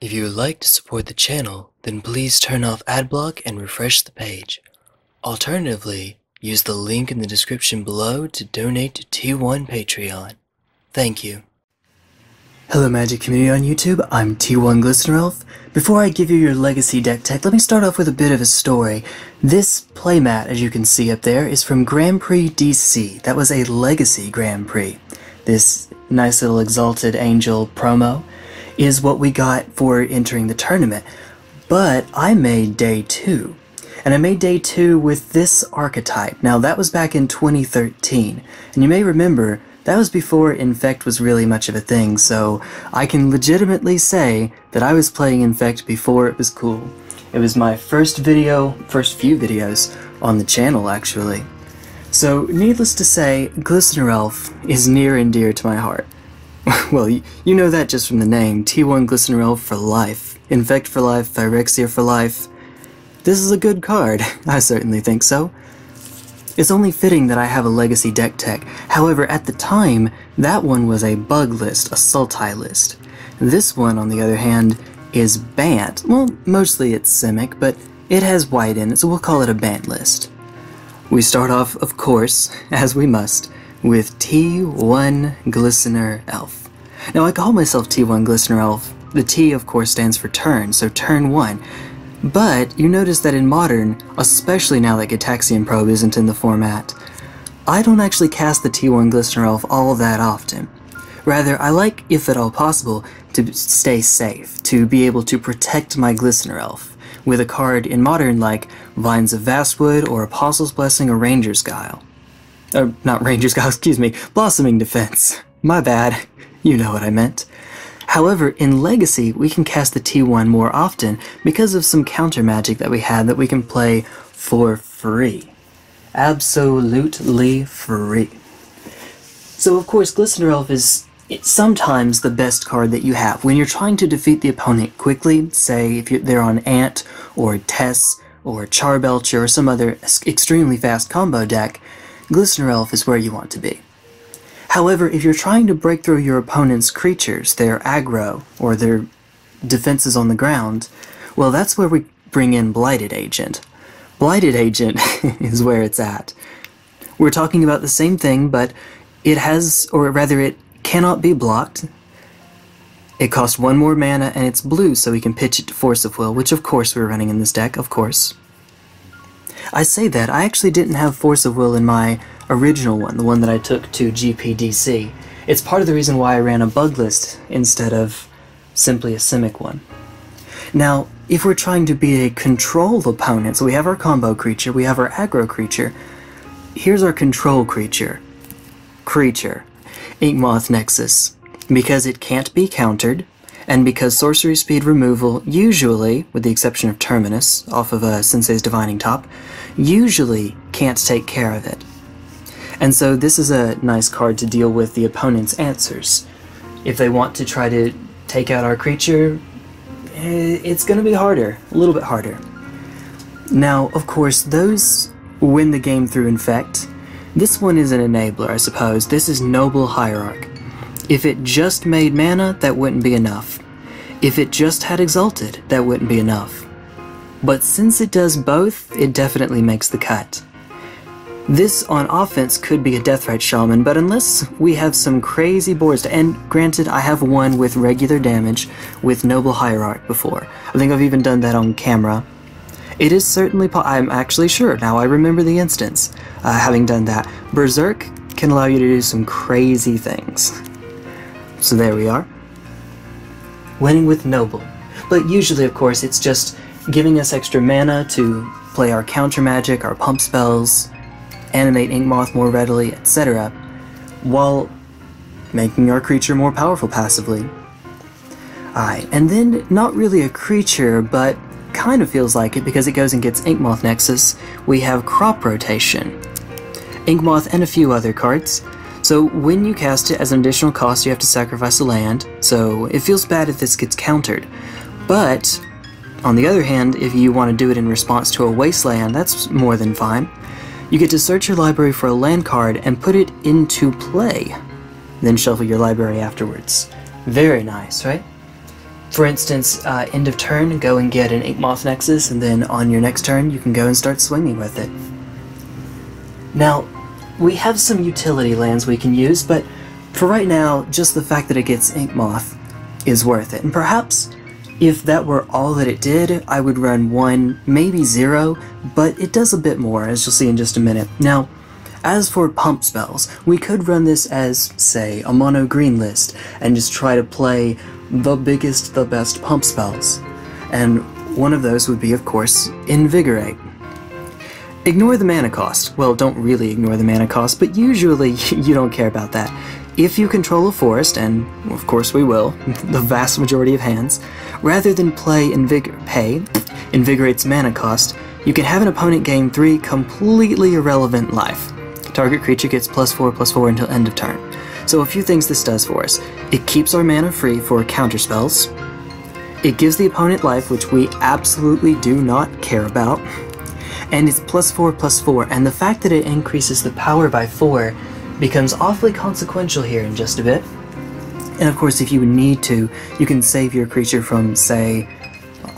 If you would like to support the channel, then please turn off adblock and refresh the page. Alternatively, use the link in the description below to donate to T1 Patreon. Thank you. Hello Magic community on YouTube, I'm T1 Glistener Elf. Before I give you your legacy deck tech, let me start off with a bit of a story. This playmat, as you can see up there, is from Grand Prix DC. That was a legacy Grand Prix. This nice little Exalted Angel promo is what we got for entering the tournament. But I made day two. And I made day two with this archetype. Now that was back in 2013. And you may remember that was before Infect was really much of a thing, so I can legitimately say that I was playing Infect before it was cool. It was my first video, first few videos, on the channel actually. So, needless to say, Glistener Elf is near and dear to my heart. well, you, know that just from the name. T1 Glistener for life. Infect for life, Phyrexia for life. This is a good card. I certainly think so. It's only fitting that I have a legacy deck tech. However, at the time, that one was a bug list, a Sultai list. This one, on the other hand, is Bant. Well, mostly it's Simic, but it has white in it, so we'll call it a Bant list. We start off, of course, as we must, with T1 Glistener Elf. Now, I call myself T1 Glistener Elf. The T, of course, stands for turn, so turn 1. But you notice that in Modern, especially now that Gitaxian Probe isn't in the format, I don't actually cast the T1 Glistener Elf all that often. Rather, I like, if at all possible, to stay safe, to be able to protect my Glistener Elf, with a card in Modern like Vines of Vastwood or Apostle's Blessing or Ranger's Guile. Or, not Ranger's Guile, excuse me, Blossoming Defense. My bad. You know what I meant. However, in Legacy, we can cast the T1 more often because of some counter magic that we had that we can play for free. Absolutely free. So of course, Glistener Elf is sometimes the best card that you have. When you're trying to defeat the opponent quickly, say if they're on Ant, or Tess, or Charbelcher, or some other extremely fast combo deck, Glistener Elf is where you want to be. However, if you're trying to break through your opponent's creatures, their aggro, or their defenses on the ground, well, that's where we bring in Blighted Agent. Blighted Agent is where it's at. We're talking about the same thing, but it has, or rather, it cannot be blocked. It costs one more mana, and it's blue, so we can pitch it to Force of Will, which of course we're running in this deck, of course. I say that, I actually didn't have Force of Will in my original one, the one that I took to GPDC. It's part of the reason why I ran a bug list instead of simply a Simic one. Now, if we're trying to be a control opponent, so we have our combo creature, we have our aggro creature, here's our control creature. Creature. Inkmoth Nexus. Because it can't be countered, and because sorcery speed removal usually, with the exception of Terminus, off of a uh, Sensei's Divining Top, usually can't take care of it. And so this is a nice card to deal with the opponent's answers. If they want to try to take out our creature, eh, it's going to be harder, a little bit harder. Now, of course, those win the game through Infect. This one is an enabler, I suppose. This is Noble Hierarch. If it just made mana, that wouldn't be enough. If it just had Exalted, that wouldn't be enough. But since it does both, it definitely makes the cut. This on offense could be a Deathrite Shaman, but unless we have some crazy boards, to, and granted I have one with regular damage with Noble Hierarch before. I think I've even done that on camera. It is certainly I'm actually sure, now I remember the instance, uh, having done that. Berserk can allow you to do some crazy things. So there we are. Winning with Noble. But usually, of course, it's just giving us extra mana to play our counter magic, our pump spells, animate Inkmoth more readily, etc., while making our creature more powerful passively. Aye, and then not really a creature, but kind of feels like it because it goes and gets Inkmoth Nexus, we have Crop Rotation. Inkmoth and a few other cards. So when you cast it as an additional cost, you have to sacrifice a land, so it feels bad if this gets countered. But, on the other hand, if you want to do it in response to a wasteland, that's more than fine. You get to search your library for a land card and put it into play, then shuffle your library afterwards. Very nice, right? For instance, uh, end of turn, go and get an Inkmoth Nexus, and then on your next turn, you can go and start swinging with it. Now, we have some utility lands we can use, but for right now, just the fact that it gets Inkmoth is worth it. And perhaps if that were all that it did, I would run one, maybe zero, but it does a bit more, as you'll see in just a minute. Now, as for pump spells, we could run this as, say, a mono green list, and just try to play the biggest, the best pump spells. And one of those would be, of course, Invigorate. Ignore the mana cost. Well, don't really ignore the mana cost, but usually you don't care about that. If you control a forest, and of course we will, the vast majority of hands, rather than play Invigor pay, Invigorate's mana cost, you can have an opponent gain 3 completely irrelevant life. Target creature gets plus 4 plus 4 until end of turn. So a few things this does for us. It keeps our mana free for counter spells. It gives the opponent life, which we absolutely do not care about. And it's plus 4 plus 4, and the fact that it increases the power by 4 becomes awfully consequential here in just a bit. And of course, if you need to, you can save your creature from, say,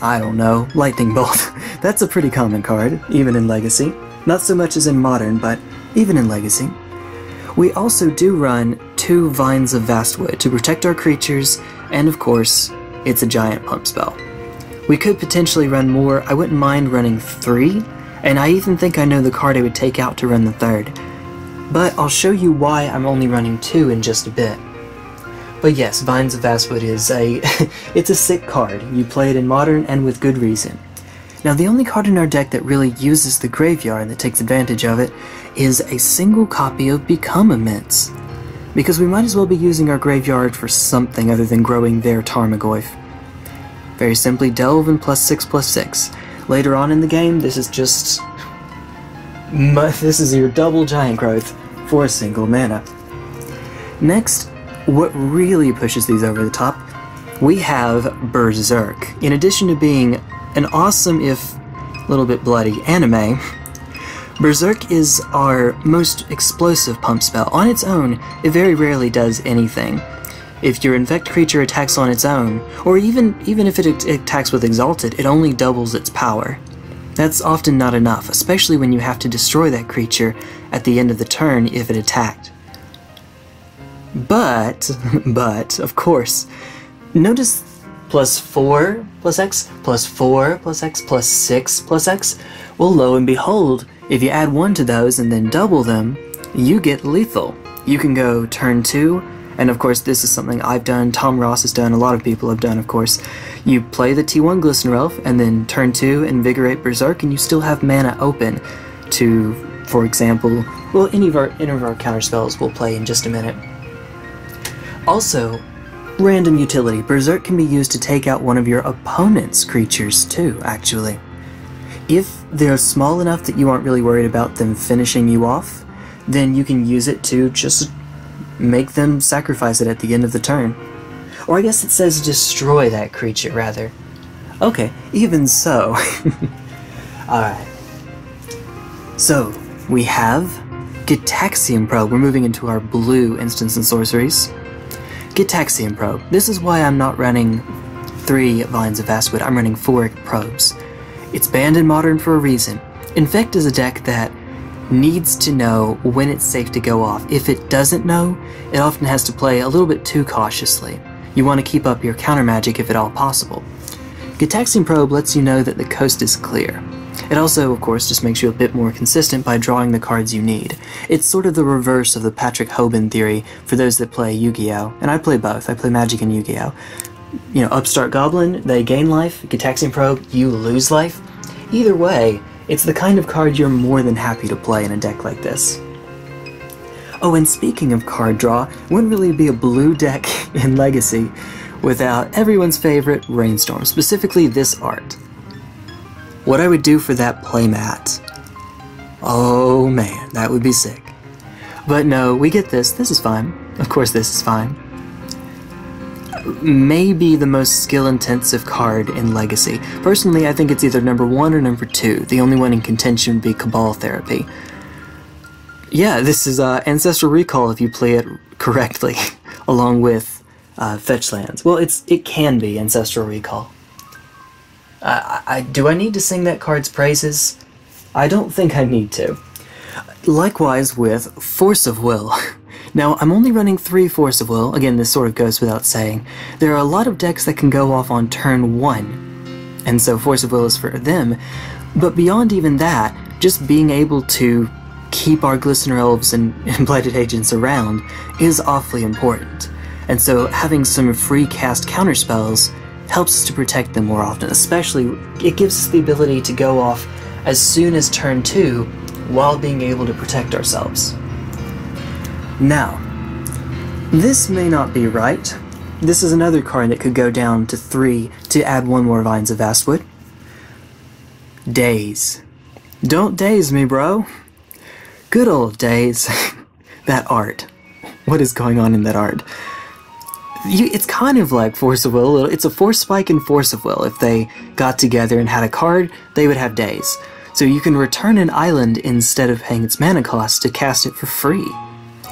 I don't know, Lightning Bolt. That's a pretty common card, even in Legacy. Not so much as in Modern, but even in Legacy. We also do run two Vines of Vastwood to protect our creatures, and of course, it's a giant pump spell. We could potentially run more, I wouldn't mind running three, and I even think I know the card I would take out to run the third. But I'll show you why I'm only running two in just a bit. But yes, Vines of Vastwood is a... it's a sick card. You play it in Modern and with good reason. Now the only card in our deck that really uses the graveyard and that takes advantage of it is a single copy of Become Immense. Because we might as well be using our graveyard for something other than growing their Tarmogoyf. Very simply, Delve and plus 6 plus 6. Later on in the game, this is just... This is your double giant growth for a single mana. Next, what really pushes these over the top, we have Berserk. In addition to being an awesome, if a little bit bloody, anime, Berserk is our most explosive pump spell. On its own, it very rarely does anything. If your infect creature attacks on its own, or even, even if it attacks with Exalted, it only doubles its power. That's often not enough, especially when you have to destroy that creature at the end of the turn if it attacked. But, but, of course, notice plus 4 plus x plus 4 plus x plus 6 plus x? Well, lo and behold, if you add one to those and then double them, you get lethal. You can go turn two, and of course this is something I've done, Tom Ross has done, a lot of people have done of course. You play the T1 Glistener Elf, and then turn two, Invigorate Berserk, and you still have mana open to, for example, well any of our, any of our counter spells we'll play in just a minute. Also, random utility, Berserk can be used to take out one of your opponent's creatures too, actually. If they're small enough that you aren't really worried about them finishing you off, then you can use it to just make them sacrifice it at the end of the turn. Or I guess it says destroy that creature, rather. Okay, even so. Alright. So, we have Gitaxian Probe. We're moving into our blue instants and sorceries. Gitaxian Probe. This is why I'm not running three Vines of Vastwood, I'm running four probes. It's banned in Modern for a reason. Infect is a deck that needs to know when it's safe to go off. If it doesn't know, it often has to play a little bit too cautiously. You want to keep up your counter magic if at all possible. Gitaxian Probe lets you know that the coast is clear. It also, of course, just makes you a bit more consistent by drawing the cards you need. It's sort of the reverse of the Patrick Hoban theory for those that play Yu-Gi-Oh! And I play both. I play Magic and Yu-Gi-Oh! you know, Upstart Goblin, they gain life, Gitaxian Probe, you lose life. Either way, it's the kind of card you're more than happy to play in a deck like this. Oh, and speaking of card draw, wouldn't really be a blue deck in Legacy without everyone's favorite Brainstorm, specifically this art. What I would do for that playmat. Oh man, that would be sick. But no, we get this, this is fine. Of course this is fine maybe the most skill-intensive card in Legacy. Personally, I think it's either number one or number two. The only one in contention would be Cabal Therapy. Yeah, this is uh, Ancestral Recall if you play it correctly, along with uh, fetch lands. Well, it's it can be Ancestral Recall. I, do I need to sing that card's praises? I don't think I need to. Likewise with Force of Will. Now, I'm only running three Force of Will. Again, this sort of goes without saying. There are a lot of decks that can go off on turn one, and so Force of Will is for them. But beyond even that, just being able to keep our Glistener Elves and, and Blighted Agents around is awfully important. And so having some free cast counterspells helps us to protect them more often, especially it gives us the ability to go off as soon as turn 2 while being able to protect ourselves. Now, this may not be right. This is another card that could go down to 3 to add one more Vines of Vastwood. Daze. Don't daze me, bro. Good old Daze. that art. What is going on in that art? You, it's kind of like Force of Will. It's a Force Spike and Force of Will. If they got together and had a card, they would have Daze. So you can return an island instead of paying its mana cost to cast it for free.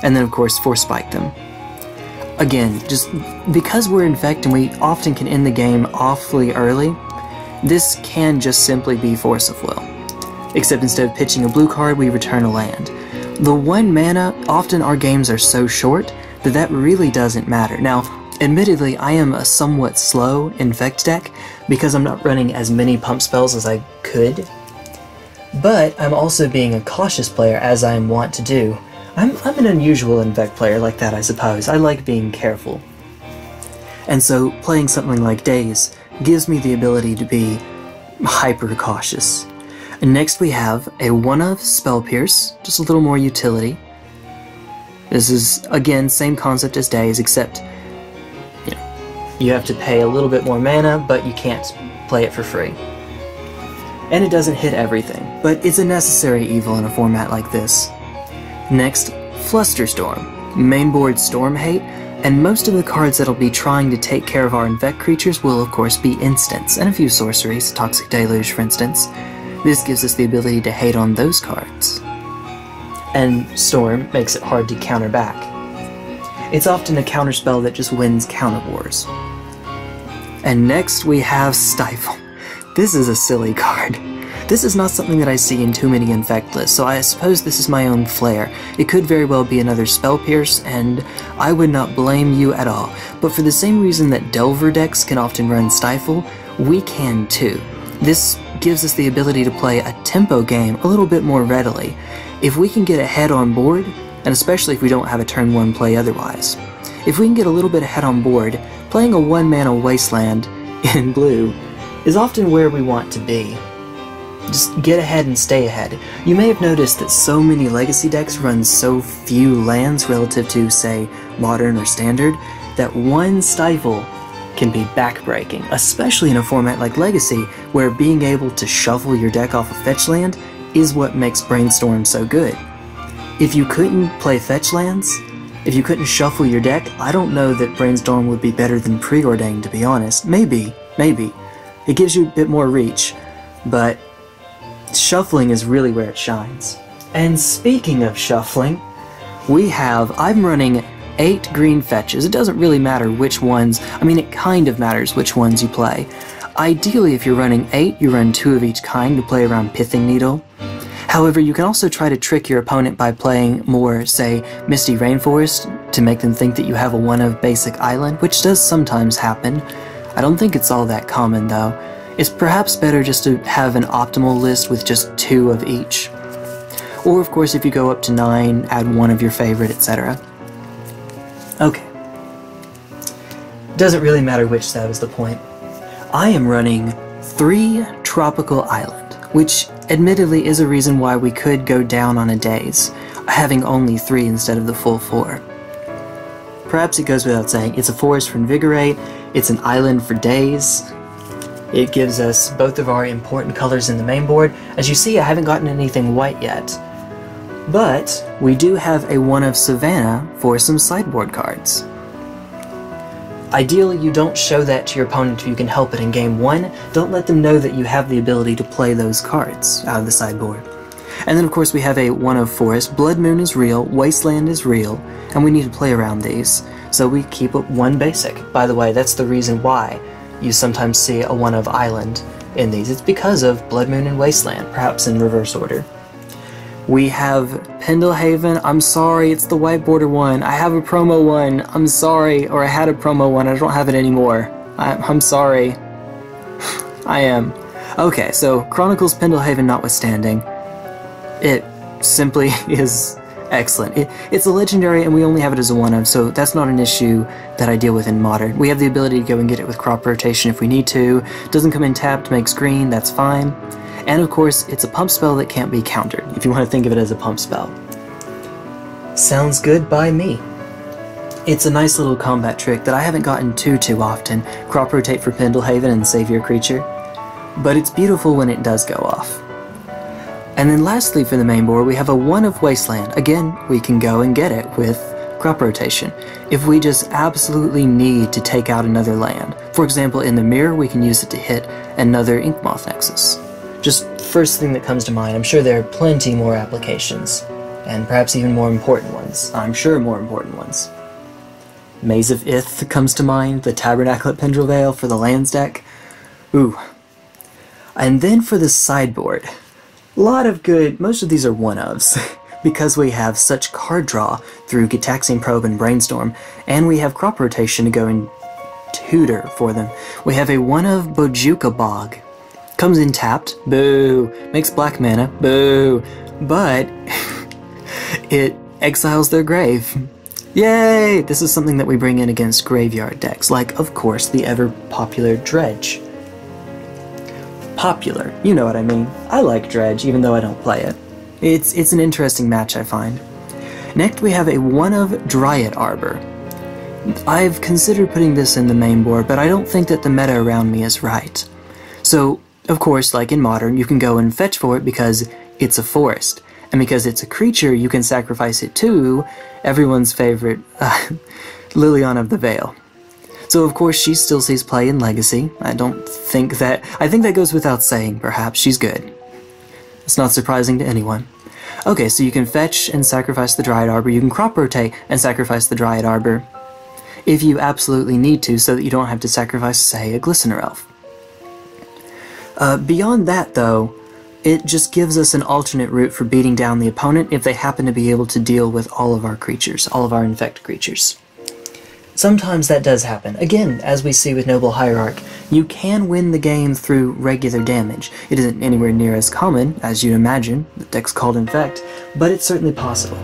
And then, of course, Force Spike them. Again, just because we're Infect and we often can end the game awfully early, this can just simply be Force of Will. Except instead of pitching a blue card, we return a land. The one mana, often our games are so short that that really doesn't matter. Now, admittedly, I am a somewhat slow Infect deck because I'm not running as many pump spells as I could. But I'm also being a cautious player as I am wont to do. I'm, I'm an unusual Infect player like that, I suppose. I like being careful. And so, playing something like Daze gives me the ability to be hyper cautious. And next we have a one of Spell Pierce, just a little more utility. This is, again, same concept as Daze, except you, know, you have to pay a little bit more mana, but you can't play it for free. And it doesn't hit everything, but it's a necessary evil in a format like this. Next, Flusterstorm, mainboard Storm Hate, and most of the cards that'll be trying to take care of our Infect creatures will of course be instants, and a few sorceries, Toxic Deluge for instance. This gives us the ability to hate on those cards. And Storm makes it hard to counter back. It's often a counterspell that just wins counter wars. And next we have Stifle. This is a silly card. This is not something that I see in too many infect lists, so I suppose this is my own flair. It could very well be another Spell Pierce, and I would not blame you at all. But for the same reason that Delver decks can often run Stifle, we can too. This gives us the ability to play a tempo game a little bit more readily. If we can get ahead on board, and especially if we don't have a turn 1 play otherwise, if we can get a little bit ahead on board, playing a 1 mana wasteland in blue is often where we want to be. Just get ahead and stay ahead. You may have noticed that so many Legacy decks run so few lands relative to, say, Modern or Standard, that one Stifle can be backbreaking, especially in a format like Legacy, where being able to shuffle your deck off a fetch land is what makes Brainstorm so good. If you couldn't play fetch lands, if you couldn't shuffle your deck, I don't know that Brainstorm would be better than Preordained, to be honest. Maybe, maybe. It gives you a bit more reach, but shuffling is really where it shines. And speaking of shuffling, we have, I'm running eight green fetches. It doesn't really matter which ones, I mean it kind of matters which ones you play. Ideally if you're running eight, you run two of each kind to play around Pithing Needle. However, you can also try to trick your opponent by playing more, say, Misty Rainforest to make them think that you have a one of basic island, which does sometimes happen. I don't think it's all that common though. It's perhaps better just to have an optimal list with just two of each. Or of course if you go up to 9, add one of your favorite, etc. Okay. Doesn't really matter which that is the point. I am running 3 Tropical Island, which admittedly is a reason why we could go down on a daze, having only 3 instead of the full 4. Perhaps it goes without saying, it's a forest for Invigorate, it's an island for Daze, it gives us both of our important colors in the main board. As you see, I haven't gotten anything white yet. But we do have a one of Savannah for some sideboard cards. Ideally, you don't show that to your opponent if you can help it in game one. Don't let them know that you have the ability to play those cards out of the sideboard. And then of course we have a one of Forest. Blood Moon is real, Wasteland is real, and we need to play around these. so we keep one basic. By the way, that's the reason why you sometimes see a one of island in these. It's because of Blood Moon and Wasteland, perhaps in reverse order. We have Pendelhaven. I'm sorry, it's the white border one. I have a promo one. I'm sorry, or I had a promo one. I don't have it anymore. I, I'm sorry. I am. Okay, so Chronicles Pendelhaven notwithstanding, it simply is excellent. It, it's a legendary and we only have it as a one of, so that's not an issue that I deal with in modern. We have the ability to go and get it with crop rotation if we need to. Doesn't come in tapped, makes green, that's fine. And of course, it's a pump spell that can't be countered, if you want to think of it as a pump spell. Sounds good by me. It's a nice little combat trick that I haven't gotten too too often, crop rotate for Pendelhaven and save your creature, but it's beautiful when it does go off. And then lastly for the main board, we have a 1 of Wasteland. Again, we can go and get it with crop rotation. If we just absolutely need to take out another land. For example, in the mirror, we can use it to hit another Inkmoth Nexus. Just first thing that comes to mind, I'm sure there are plenty more applications. And perhaps even more important ones. I'm sure more important ones. Maze of Ith comes to mind, the Tabernacle at Pendrell Vale for the lands deck. Ooh. And then for the sideboard, lot of good, most of these are one-ofs, because we have such card draw through Gitaxian Probe and Brainstorm, and we have crop rotation to go and tutor for them. We have a one-of Bojuka Bog. Comes in tapped, boo. Makes black mana, boo. But, it exiles their grave. Yay! This is something that we bring in against graveyard decks, like, of course, the ever-popular Dredge popular. You know what I mean. I like Dredge, even though I don't play it. It's, it's an interesting match, I find. Next, we have a one of Dryad Arbor. I've considered putting this in the main board, but I don't think that the meta around me is right. So, of course, like in Modern, you can go and fetch for it because it's a forest. And because it's a creature, you can sacrifice it to everyone's favorite, uh, of the Veil. So of course she still sees play in Legacy. I don't think that... I think that goes without saying, perhaps. She's good. It's not surprising to anyone. Okay, so you can fetch and sacrifice the Dryad Arbor. You can crop rotate and sacrifice the Dryad Arbor. If you absolutely need to, so that you don't have to sacrifice, say, a Glistener Elf. Uh, beyond that, though, it just gives us an alternate route for beating down the opponent if they happen to be able to deal with all of our creatures, all of our infect creatures. Sometimes that does happen. Again, as we see with Noble Hierarch, you can win the game through regular damage. It isn't anywhere near as common as you'd imagine, the deck's called Infect, but it's certainly possible.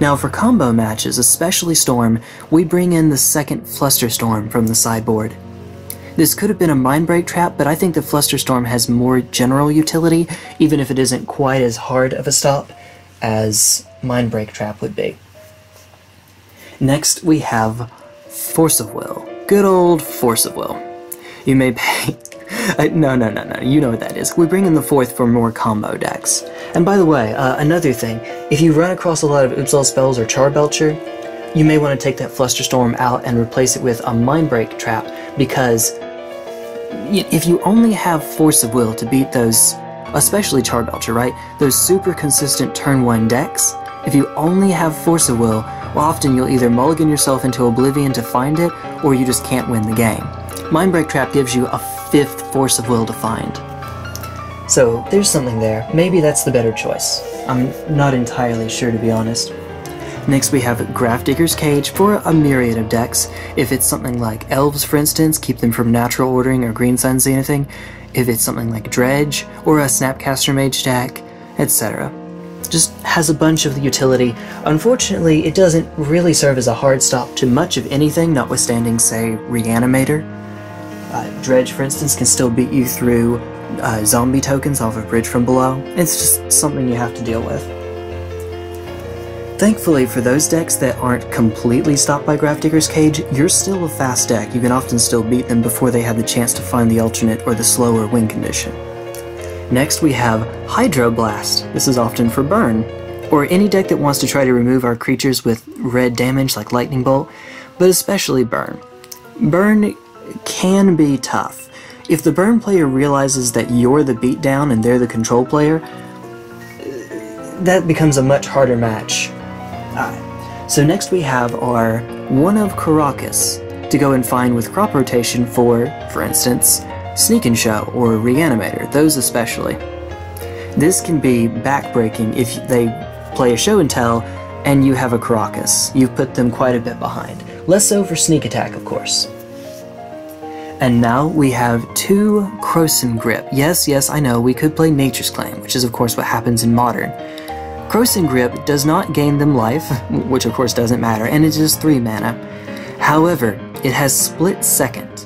Now for combo matches, especially Storm, we bring in the second Flusterstorm from the sideboard. This could have been a Mindbreak trap, but I think the Flusterstorm has more general utility, even if it isn't quite as hard of a stop as Mindbreak trap would be. Next, we have Force of Will. Good old Force of Will. You may pay... no, no, no, no, you know what that is. We bring in the fourth for more combo decks. And by the way, uh, another thing, if you run across a lot of Oops All Spells or Charbelcher, you may want to take that Flusterstorm out and replace it with a Mindbreak trap, because if you only have Force of Will to beat those, especially Charbelcher, right? Those super consistent turn 1 decks, if you only have Force of Will, often you'll either mulligan yourself into oblivion to find it, or you just can't win the game. Mindbreak Trap gives you a fifth force of will to find. So, there's something there. Maybe that's the better choice. I'm not entirely sure, to be honest. Next we have Grafdigger's Cage for a myriad of decks. If it's something like Elves, for instance, keep them from natural ordering or Green Sun anything. If it's something like Dredge, or a Snapcaster Mage deck, etc just has a bunch of the utility. Unfortunately, it doesn't really serve as a hard stop to much of anything, notwithstanding, say, Reanimator. Uh, Dredge, for instance, can still beat you through uh, zombie tokens off of Bridge from Below. It's just something you have to deal with. Thankfully, for those decks that aren't completely stopped by Grafdigger's Cage, you're still a fast deck. You can often still beat them before they have the chance to find the alternate or the slower win condition. Next we have Hydroblast. This is often for burn, or any deck that wants to try to remove our creatures with red damage like Lightning Bolt, but especially burn. Burn can be tough. If the burn player realizes that you're the beatdown and they're the control player, that becomes a much harder match. so next we have our one of Karakas to go and find with crop rotation for, for instance, Sneak and Show or Reanimator, those especially. This can be backbreaking if they play a show and tell and you have a Karakas. You've put them quite a bit behind. Less so for sneak attack, of course. And now we have two Krosan Grip. Yes, yes, I know, we could play Nature's Claim, which is of course what happens in Modern. Krosan Grip does not gain them life, which of course doesn't matter, and it is 3 mana. However, it has Split Second.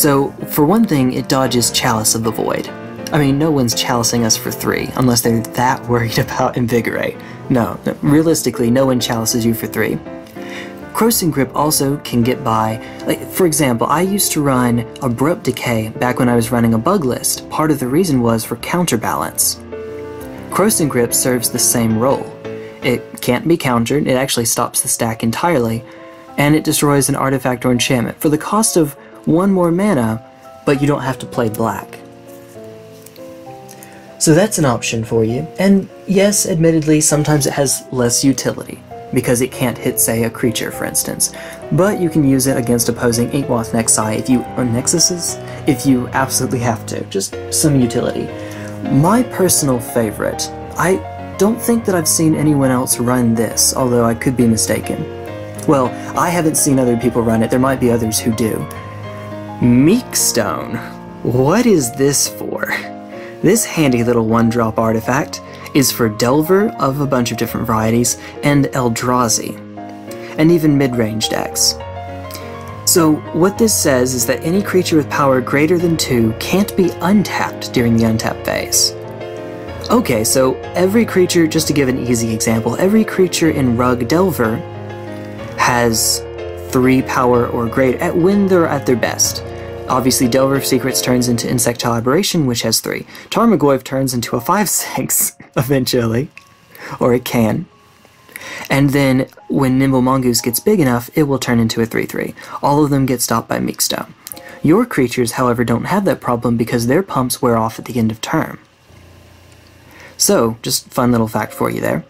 So, for one thing, it dodges Chalice of the Void. I mean, no one's chalicing us for 3, unless they're that worried about Invigorate. No, realistically, no one chalices you for 3. Krosan Grip also can get by, like, for example, I used to run Abrupt Decay back when I was running a bug list. Part of the reason was for counterbalance. Krosan Grip serves the same role. It can't be countered, it actually stops the stack entirely, and it destroys an artifact or enchantment for the cost of one more mana, but you don't have to play black. So that's an option for you, and yes, admittedly, sometimes it has less utility, because it can't hit, say, a creature, for instance, but you can use it against opposing Inkmoth Nexi if you, or Nexuses, if you absolutely have to, just some utility. My personal favorite, I don't think that I've seen anyone else run this, although I could be mistaken. Well, I haven't seen other people run it, there might be others who do. Meekstone. What is this for? This handy little one-drop artifact is for Delver of a bunch of different varieties and Eldrazi, and even mid-range decks. So what this says is that any creature with power greater than 2 can't be untapped during the untap phase. Okay, so every creature, just to give an easy example, every creature in Rug Delver has 3 power or greater at when they're at their best. Obviously, Delver of Secrets turns into Insectile Aberration, which has 3. Tarmogoyf turns into a 5-6, eventually. Or it can. And then when Nimble Mongoose gets big enough, it will turn into a 3-3. All of them get stopped by Meekstone. Your creatures, however, don't have that problem because their pumps wear off at the end of turn. So, just fun little fact for you there.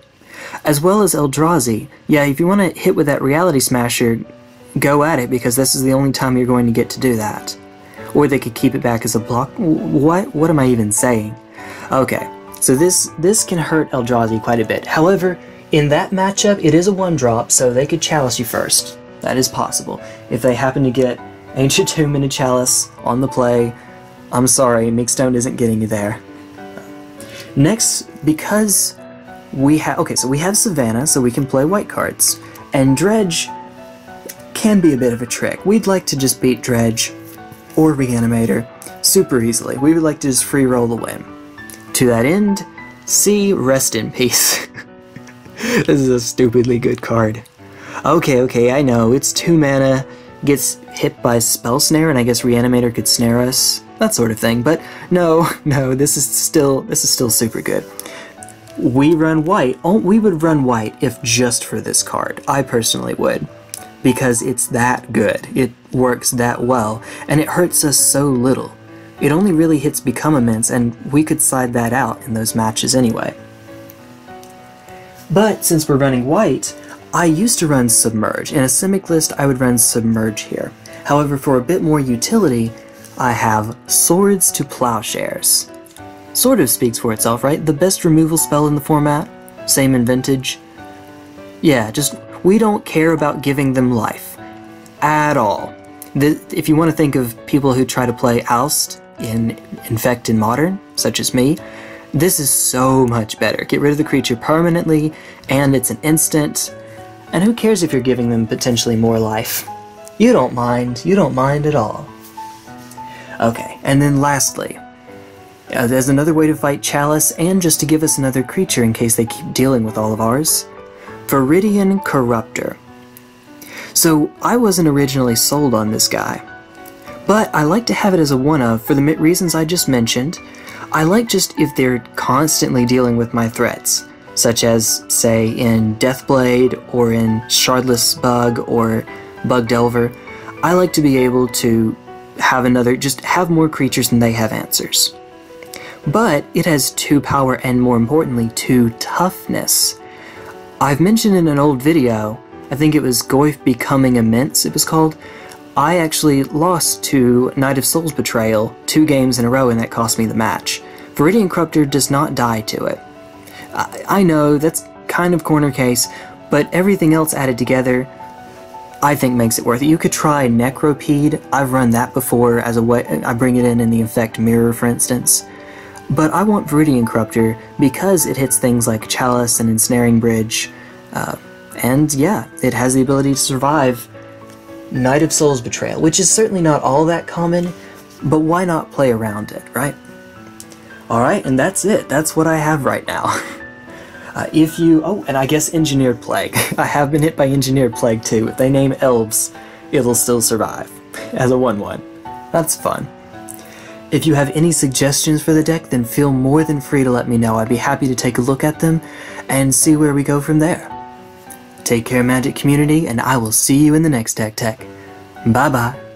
As well as Eldrazi, yeah, if you want to hit with that Reality Smasher, go at it because this is the only time you're going to get to do that. Or they could keep it back as a block. What? What am I even saying? Okay, so this this can hurt Eldrazi quite a bit. However, in that matchup, it is a one drop, so they could chalice you first. That is possible. If they happen to get Ancient Tomb and a Chalice on the play, I'm sorry, Meekstone isn't getting you there. Next, because we have okay, so we have Savannah, so we can play white cards, and Dredge can be a bit of a trick. We'd like to just beat Dredge or Reanimator super easily. We would like to just free roll the win. To that end, see Rest in Peace. this is a stupidly good card. Okay, okay, I know, it's 2 mana, gets hit by Spell Snare, and I guess Reanimator could snare us, that sort of thing, but no, no, this is still, this is still super good. We run white, oh, we would run white if just for this card, I personally would, because it's that good, it works that well, and it hurts us so little. It only really hits Become Immense, and we could side that out in those matches anyway. But since we're running white, I used to run Submerge. In a Simic list, I would run Submerge here. However, for a bit more utility, I have Swords to Plowshares. Sort of speaks for itself, right? The best removal spell in the format, same in Vintage. Yeah, just, we don't care about giving them life. At all. The, if you want to think of people who try to play Oust in Infect in Modern, such as me, this is so much better. Get rid of the creature permanently, and it's an instant. And who cares if you're giving them potentially more life? You don't mind. You don't mind at all. Okay, and then lastly, uh, there's another way to fight Chalice, and just to give us another creature in case they keep dealing with all of ours. Viridian Corrupter. So, I wasn't originally sold on this guy. But I like to have it as a one-of for the reasons I just mentioned, I like just if they're constantly dealing with my threats, such as, say, in Deathblade or in Shardless Bug or Bug Delver. I like to be able to have another, just have more creatures than they have answers. But it has 2 power and more importantly 2 toughness. I've mentioned in an old video I think it was Goyf Becoming Immense, it was called. I actually lost to Night of Souls' Betrayal two games in a row, and that cost me the match. Viridian Corrupter does not die to it. I, I know that's kind of corner case, but everything else added together, I think makes it worth it. You could try Necropede. I've run that before as a way. I bring it in in the Infect Mirror, for instance. But I want Viridian Corrupter because it hits things like Chalice and Ensnaring Bridge. Uh, and yeah, it has the ability to survive Night of Souls' Betrayal, which is certainly not all that common, but why not play around it, right? Alright, and that's it. That's what I have right now. Uh, if you... Oh, and I guess Engineered Plague. I have been hit by Engineered Plague too. If they name elves, it'll still survive. As a 1-1. That's fun. If you have any suggestions for the deck, then feel more than free to let me know. I'd be happy to take a look at them and see where we go from there. Take care, Magic Community, and I will see you in the next Deck Tech. Bye bye.